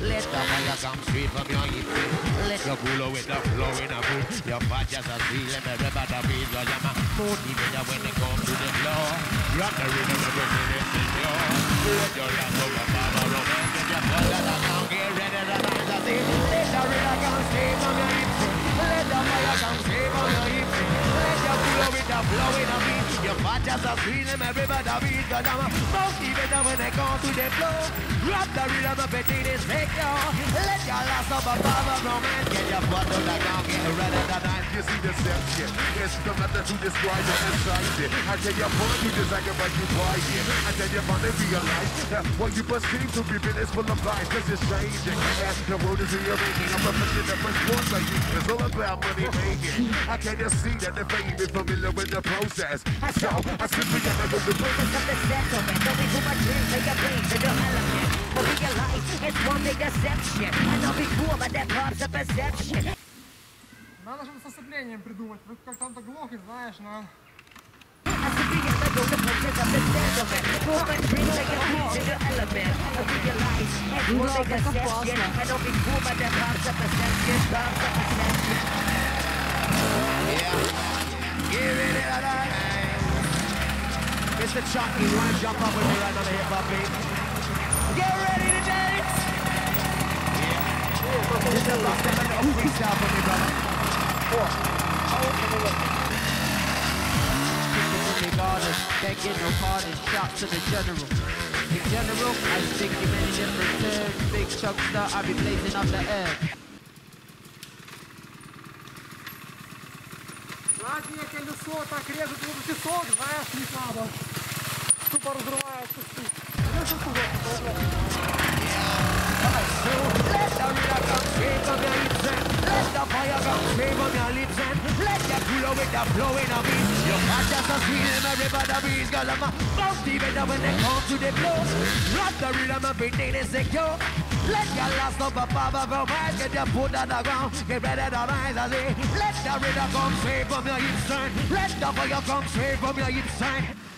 Let the fire come straight from your hips. Let your cooler with the flow in a boot. Your fat just a seal and everybody feel your yama. Motivated when they come to the floor. Rock the rhythm of the rhythm secure. Let your love over power romance. Get your blood out of town. Get ready to beat. Fat just a seal and everybody feel your yama. Motivated when they come to the floor. Rock the rhythm of it is secure. Let your last of a power romance. Get your blood out of town. Get ready to dance. You see the deception. It's the method to describe it and cite it. I tell you, fun, you desire but you quiet. I tell you, fun, realize that what you perceive to be is full of lies. Cause it's changing. As the world is rearranging. I'm a mission that much more like you. It's all about money making. I can't just see that the fame is familiar with the process. So, I slip and never lose the purpose of the sense of it Knowing who my dreams make a range in your element But realize it's one big deception I know be cool, but that pop's a perception Надо же со сцеплением придумать, вот как там-то глохнет, знаешь, но... Да, как опасно. There's the shot. You want to jump up with me right on the hip hop beat? Get ready to dance! Yeah. Just a buck down and a freestyle for me, brother. Four. Regardless, can't get no pardon, shout to the general. The general, I think you many different terms. Big chuckster, I be blazing up the air. Lá vinha aquele do tá criando do mundo de todos, vai assim, calma. Straight from your hips and let your last up eyes, get your foot on the ground, get ready to rise, say. Let the rhythm come straight from your and let the fire come straight from your hips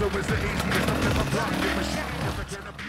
Motto is the easiest of the block. If